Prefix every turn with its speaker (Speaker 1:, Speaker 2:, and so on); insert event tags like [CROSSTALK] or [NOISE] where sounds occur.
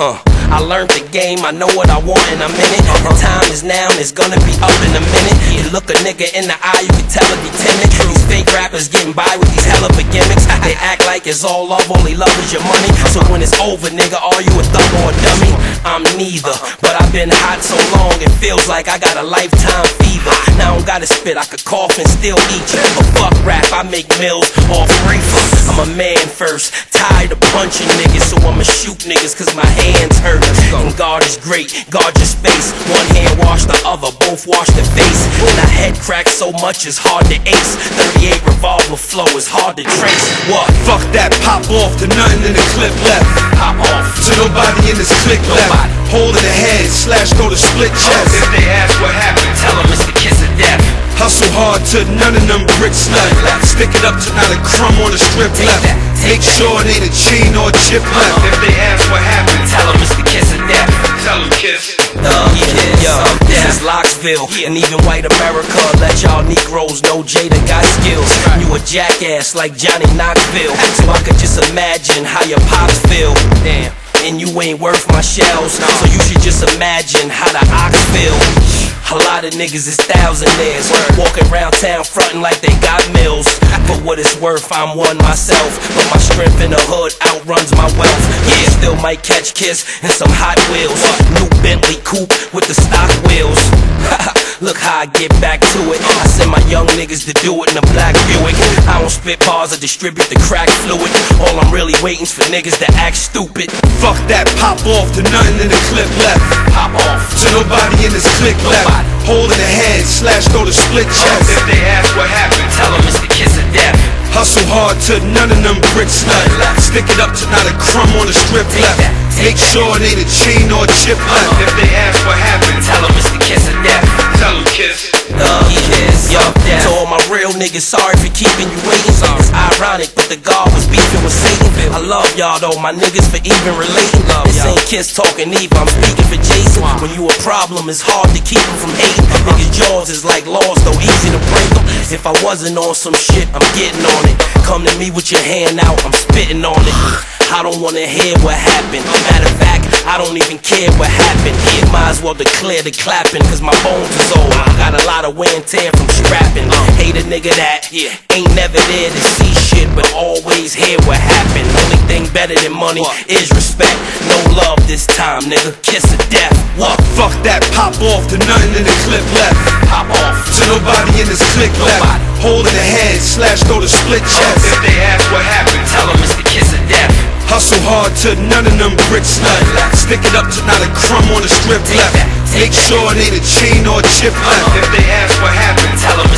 Speaker 1: Uh, I learned the game, I know what I want and I'm in it. The time is now and it's gonna be up in a minute. You look a nigga in the eye, you can tell if he timid. These fake rappers getting by with these hell of a gimmicks. They act like it's all love, only love is your money. So when it's over, nigga, are you a thug or a dummy? I'm neither, but I've been hot so long, it feels like I got a lifetime fever. Now I don't gotta spit, I could cough and still eat you. But fuck rap, I make mills off reefer. I'm a man first, tired of punching niggas, so I'ma shoot niggas cause my hands hurt. And God is great, guard your space. One hand wash the other, both wash the face. And I head crack so much it's hard to ace. 38 revolver flow is hard to trace. What?
Speaker 2: Fuck that, pop off to nothing in the clip left.
Speaker 1: Pop off.
Speaker 2: To nobody in this clique left. Holding the head, slash through the split chest.
Speaker 1: If they ask what happened, tell them it's the kiss of death.
Speaker 2: Hustle hard to none of them bricks left. Stick it up to not a crumb on the strip left. Make sure it ain't a chain or a chip uh-huh. left.
Speaker 1: If they ask what happened, tell them Locksville, and even white America let y'all Negroes know Jada got skills. You a jackass like Johnny Knoxville, so I could just imagine how your pops feel. Damn. And you ain't worth my shells, so you should just imagine how the ox feel. A lot of niggas is thousandaires, walking around town frontin' like they got mills. For what it's worth, I'm one myself, but my strength in the hood outruns my wealth. Yeah, still might catch kiss and some Hot Wheels. New Bentley coupe with the stock wheels. [LAUGHS] Look how I get back to it. I send my young niggas to do it in a black Buick. I don't spit bars, I distribute the crack fluid. All I'm really waiting's for niggas to act stupid.
Speaker 2: Fuck that, pop off to nothing in the clip left.
Speaker 1: Pop off.
Speaker 2: To nobody in this clique left.
Speaker 1: Nobody.
Speaker 2: Holding the head, slash through the split chest.
Speaker 1: If they ask what happened, tell them it's the kiss of death.
Speaker 2: Hustle hard to none of them bricks left. Stick it up to not a crumb on the strip
Speaker 1: Take
Speaker 2: left.
Speaker 1: that, take
Speaker 2: Make sure it ain't a chain or a chip left.
Speaker 1: If they ask what happened, tell them it's the kiss of death.
Speaker 2: Tell them kiss.
Speaker 1: Thug kiss, yo, to all my real niggas, sorry for keeping you waiting. It's ironic, but the God was beefing with Satan. I love y'all though, my niggas for even relating. This ain't Kiss talking Eve, I'm speaking for Jason. When you a problem, it's hard to keep him from hating. Niggas' jaws is like laws, though easy to break them. If I wasn't on some shit, I'm getting on it. Come to me with your hand out, I'm spitting on it. I don't wanna hear what happened. Matter of fact, I don't even care what happened. It might as well declare the clapping, cause my bones is old. I got a lot of wear and tear from strapping. Hate a nigga that ain't never there to see shit, but always hear what happened. Only thing better than money is respect. No love this time, nigga. Kiss of death. What?
Speaker 2: Fuck that, pop off to nothing in the clip left.
Speaker 1: Pop off.
Speaker 2: To nobody in this clique left. Holding the head, slash through the split chest.
Speaker 1: If they ask what happened, tell them it's
Speaker 2: Hustle hard to none of them bricks left. Stick it up to not a crumb on the strip left. Make sure it ain't a chain or a chip left.
Speaker 1: If they ask what happened, tell them